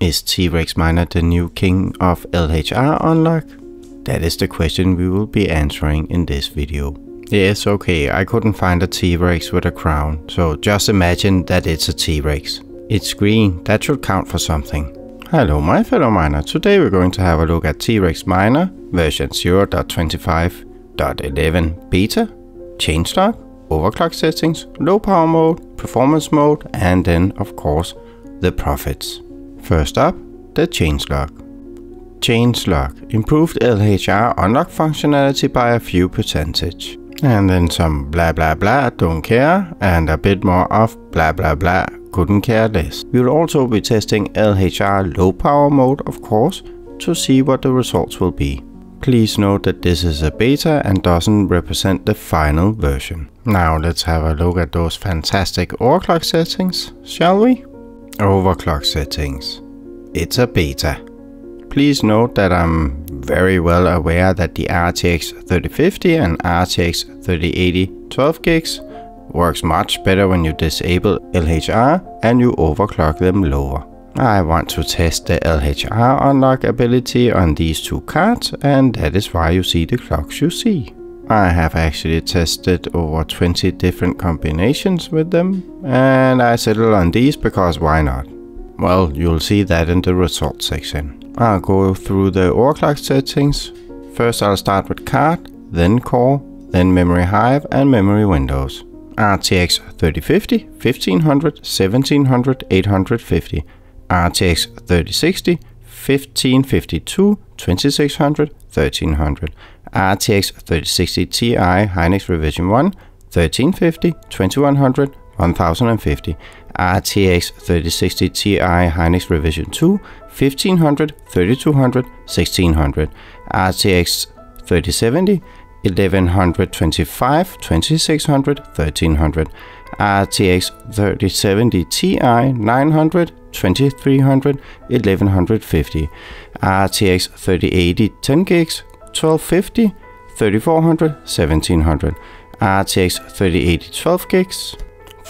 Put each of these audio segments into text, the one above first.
Is T-Rex Miner the new king of LHR unlock? That is the question we will be answering in this video. Yes, okay, I couldn't find a T-Rex with a crown, so just imagine that it's a T-Rex. It's green, that should count for something. Hello my fellow miner, today we're going to have a look at T-Rex Miner version 0.25.11 beta, changelog, overclock settings, low power mode, performance mode, and then of course the profits. First up, the changelog. Changelog improved LHR unlock functionality by a few percentage. And then some blah blah blah, don't care, and a bit more of blah blah blah, couldn't care less. We will also be testing LHR low power mode, of course, to see what the results will be. Please note that this is a beta and doesn't represent the final version. Now let's have a look at those fantastic overclock settings, shall we? Overclock settings. It's a beta. Please note that I'm very well aware that the RTX 3050 and RTX 3080 12 gigs works much better when you disable LHR and you overclock them lower. I want to test the LHR unlock ability on these two cards and that is why you see the clocks you see. I have actually tested over 20 different combinations with them and I settled on these because why not? Well, you'll see that in the results section. I'll go through the overclock settings. First I'll start with card, then core, then memory hive and memory windows. RTX 3050, 1500, 1700, 850. RTX 3060, 1552, 2600, 1300. RTX 3060 Ti Hynix Revision 1, 1350, 2100, 1050. RTX 3060 Ti Hynix Revision 2, 1500, 3200, 1600. RTX 3070, 1125, 2600, 1300. RTX 3070 Ti 900, 2300, 1150. RTX 3080 10 gigs, 1250, 3400, 1700. RTX 3080 12 gigs,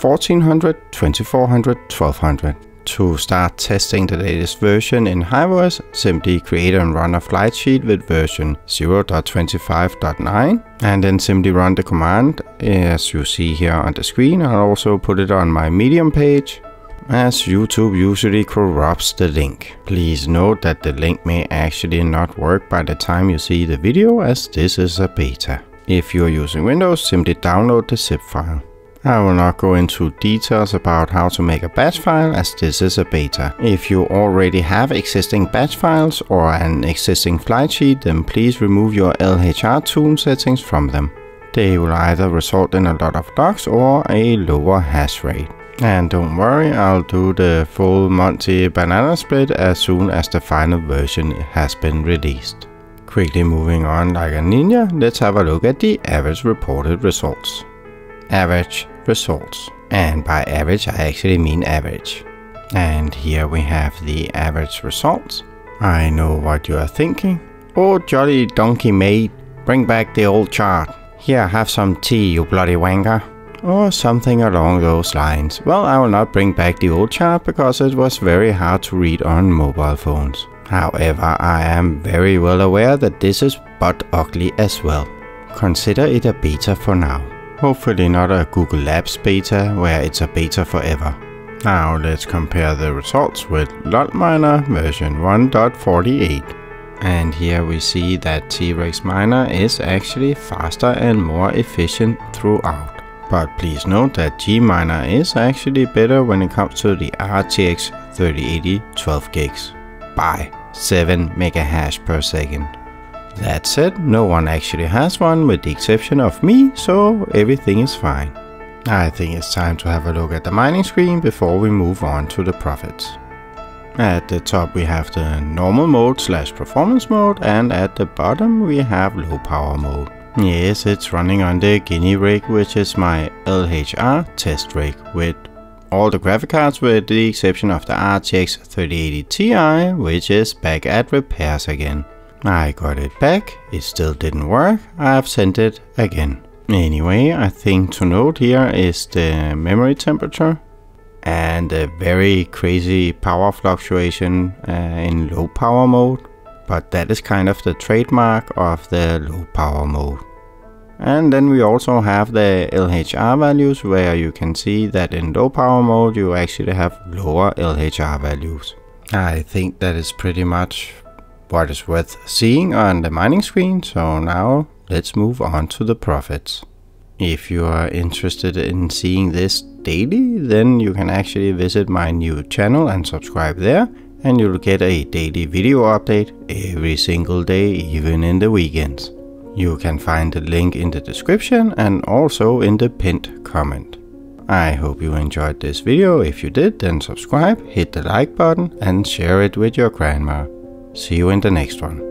1400, 2400, 1200. To start testing the latest version in HiveOS, simply create and run a flight sheet with version 0.25.9 and then simply run the command as you see here on the screen. I'll also put it on my Medium page as YouTube usually corrupts the link. Please note that the link may actually not work by the time you see the video as this is a beta. If you're using Windows, simply download the zip file. I will not go into details about how to make a batch file as this is a beta. If you already have existing batch files or an existing flight sheet then please remove your LHR tool settings from them. They will either result in a lot of logs or a lower hash rate. And don't worry, I'll do the full Monty banana split as soon as the final version has been released. Quickly moving on like a ninja, let's have a look at the average reported results. Average results. And by average, I actually mean average. And here we have the average results. I know what you are thinking. Oh, jolly donkey mate, bring back the old chart. Here, have some tea, you bloody wanker. Or something along those lines. Well, I will not bring back the old chart because it was very hard to read on mobile phones. However, I am very well aware that this is but ugly as well. Consider it a beta for now. Hopefully not a Google Labs beta where it's a beta forever. Now let's compare the results with LolMiner version 1.48. And here we see that T-Rex Miner is actually faster and more efficient throughout. But please note that G Gminer is actually better when it comes to the RTX 3080 12 gigs by 7 mega hash per second. That said, no one actually has one with the exception of me, so everything is fine. I think it's time to have a look at the mining screen before we move on to the profits. At the top we have the normal mode slash performance mode and at the bottom we have low power mode. Yes, it's running on the Guinea rig which is my LHR test rig with all the graphic cards with the exception of the RTX 3080 Ti which is back at repairs again. I got it back, it still didn't work, I've sent it again. Anyway, I think to note here is the memory temperature. and a very crazy power fluctuation uh, in low power mode, but that is kind of the trademark of the low power mode. And then we also have the LHR values where you can see that in low power mode you actually have lower LHR values. I think that is pretty much what is worth seeing on the mining screen, so now let's move on to the profits. If you are interested in seeing this daily, then you can actually visit my new channel and subscribe there, and you'll get a daily video update every single day, even in the weekends. You can find the link in the description and also in the pinned comment. I hope you enjoyed this video. If you did, then subscribe, hit the like button and share it with your grandma. See you in the next one.